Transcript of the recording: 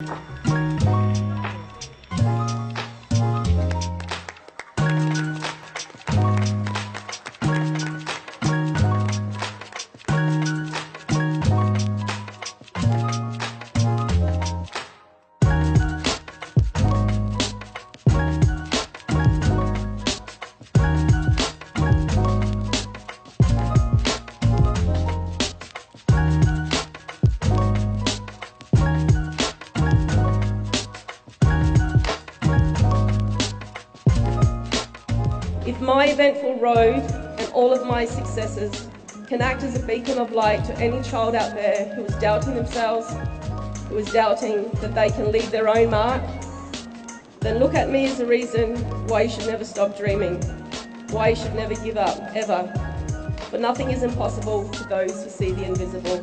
Música If my eventful road and all of my successes can act as a beacon of light to any child out there who is doubting themselves, who is doubting that they can leave their own mark, then look at me as a reason why you should never stop dreaming, why you should never give up, ever. For nothing is impossible to those who see the invisible.